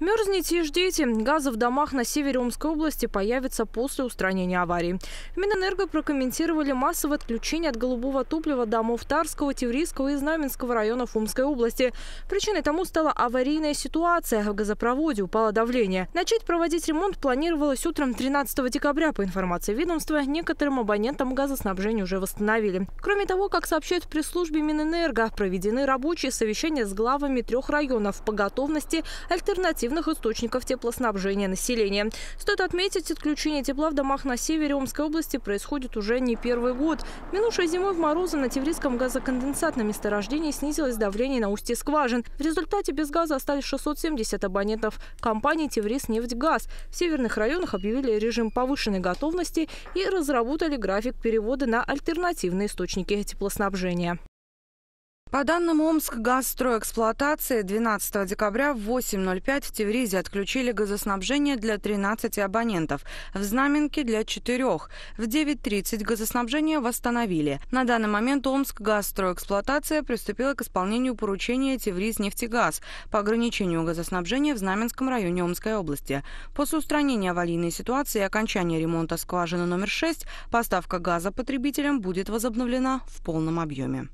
Мерзните и ждите. Газы в домах на севере Омской области появятся после устранения аварии. Минэнерго прокомментировали массовое отключение от голубого топлива домов Тарского, Теврийского и Знаменского районов Омской области. Причиной тому стала аварийная ситуация. В газопроводе упало давление. Начать проводить ремонт планировалось утром 13 декабря. По информации ведомства, некоторым абонентам газоснабжение уже восстановили. Кроме того, как сообщают в пресс-службе Минэнерго, проведены рабочие совещания с главами трех районов по готовности альтернатив альтернативных источников теплоснабжения населения. Стоит отметить, отключение тепла в домах на севере Омской области происходит уже не первый год. Минувшей зимой в морозы на Теврийском газоконденсатном месторождении снизилось давление на устье скважин. В результате без газа остались 670 абонентов компании «Теврис нефтьгаз». В северных районах объявили режим повышенной готовности и разработали график перевода на альтернативные источники теплоснабжения. По данным Омск газстроэксплуатации, 12 декабря в 8.05 в Тевризе отключили газоснабжение для 13 абонентов, в Знаменке для 4. В 9.30 газоснабжение восстановили. На данный момент Омск газстроэксплуатация приступила к исполнению поручения Тевриз нефтегаз по ограничению газоснабжения в Знаменском районе Омской области. После устранения аварийной ситуации и окончания ремонта скважины номер 6 поставка газа потребителям будет возобновлена в полном объеме.